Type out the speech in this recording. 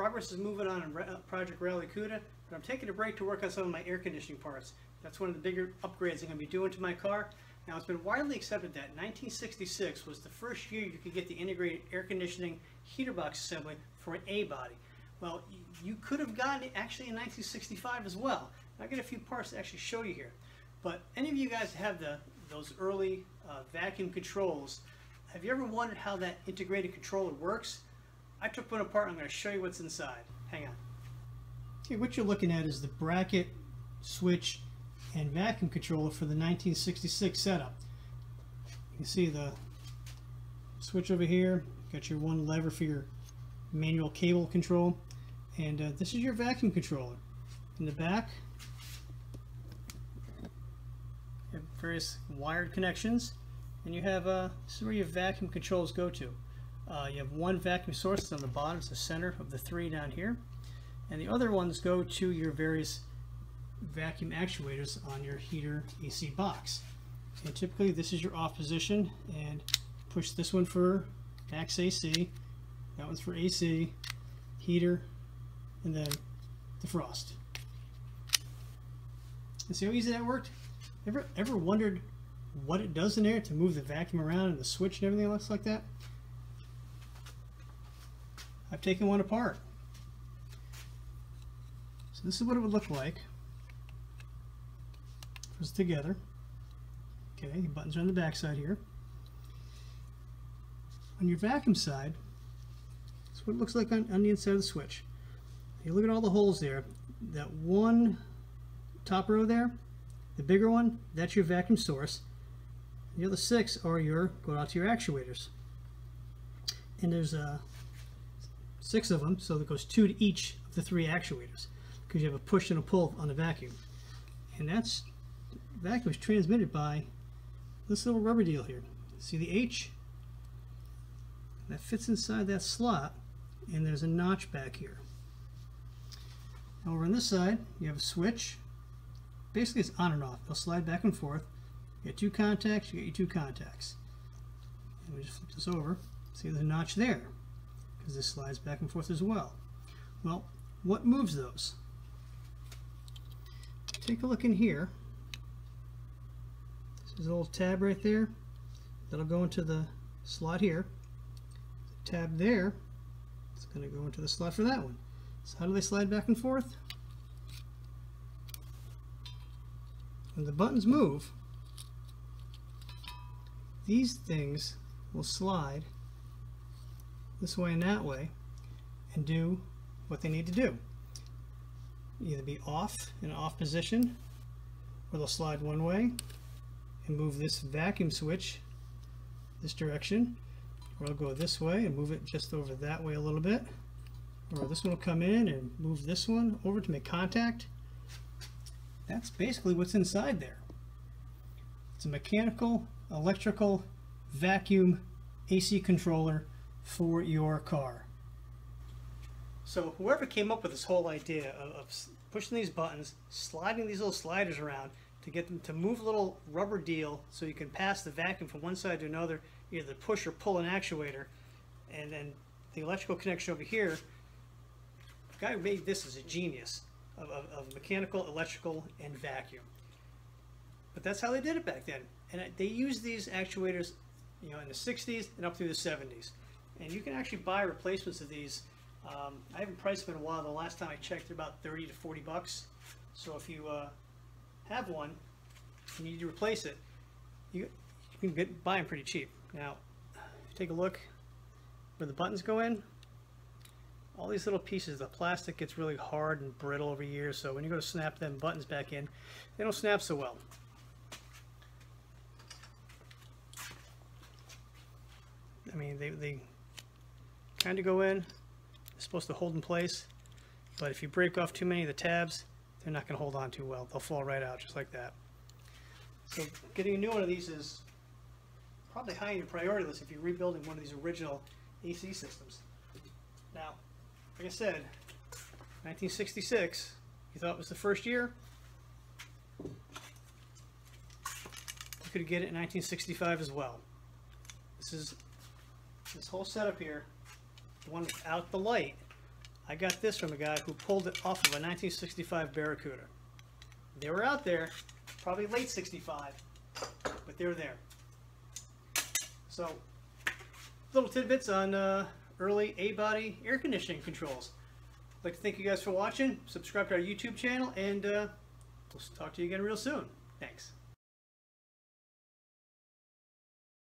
progress is moving on in Ra- uh, Project Rallye Cuda, but I'm taking a break to work on some of my air conditioning parts. That's one of the bigger upgrades I'm going to be doing to my car. Now, it's been widely accepted that 1966 was the first year you could get the integrated air conditioning heater box assembly for an A body. Well, you could have gotten it actually in 1965 as well. I've got a few parts to actually show you here. But any of you guys have the those early uh, vacuum controls, have you ever wondered how that integrated controller works? I took one apart. I'm going to show you what's inside. Hang on. Okay, what you're looking at is the bracket, switch, and vacuum controller for the 1966 setup. You can see the switch over here. Got your one lever for your manual cable control, and uh, this is your vacuum controller. In the back, various wired connections, and you have uh, this is where your vacuum controls go to. Uh, you have one vacuum source on the bottom, it's the center of the three down here, and the other ones go to your various vacuum actuators on your heater AC box. And typically this is your off position, and push this one for max AC, that one's for AC, heater, and then defrost. And see how easy that worked? Ever ever wondered what it does in there to move the vacuum around and the switch and everything looks like that? I've taken one apart. So this is what it would look like. was together. Okay, the buttons are on the back side here. On your vacuum side, that's what it looks like on, on the inside of the switch. You look at all the holes there. That one top row there, the bigger one, that's your vacuum source. The other six are your go out to your actuators. And there's uh, six of them, so there goes two to each of the three actuators because you have a push and a pull on the vacuum. And that's vacuum is transmitted by this little rubber deal here. See the H? That fits inside that slot, and there's a notch back here. Now over on this side, you have a switch. Basically, it's on and off. They'll slide back and forth. You get two contacts, you get your two contacts. And we just flip this over. See the notch there, because this slides back and forth as well. Well, what moves those? Take a look in here. There's a little tab right there. That'll go into the slot here. The tab there, it's going to go into the slot for that one. So how do they slide back and forth? When the buttons move, these things will slide this way and that way and do what they need to do. Either be off in an off position, or they'll slide one way and move this vacuum switch this direction, or I'll go this way and move it just over that way a little bit, or this one will come in and move this one over to make contact. That's basically what's inside there. It's a mechanical, electrical, vacuum AC controller for your car. So whoever came up with this whole idea of, of pushing these buttons, sliding these little sliders around to get them to move a little rubber deal so you can pass the vacuum from one side to another, either push or pull an actuator, and then the electrical connection over here, the guy who made this is a genius of, of, of mechanical, electrical, and vacuum. But that's how they did it back then. And uh, they used these actuators, you know, in the 60s and up through the 70s. And you can actually buy replacements of these. Um, I haven't priced them in a while. The last time I checked, they're about 30 to 40 bucks. So if you uh, have one, and you need to replace it, you, you can get buy them pretty cheap. Now, take a look where the buttons go in, all these little pieces, the plastic gets really hard and brittle over years. So when you go to snap them buttons back in, they don't snap so well. I mean, they, they kind of go in. They're supposed to hold in place. But if you break off too many of the tabs, they're not going to hold on too well. They'll fall right out just like that. So getting a new one of these is probably high on your priority list if you're rebuilding one of these original AC systems. Now, like I said, 1966, you thought it was the first year? You could get it in 1965 as well. This is this whole setup here, one without the light, I got this from a guy who pulled it off of a 1965 Barracuda. They were out there, probably late 65, but they were there. So, little tidbits on uh, early A-body air conditioning controls. I'd like to thank you guys for watching. Subscribe to our YouTube channel, and uh, we'll talk to you again real soon. Thanks.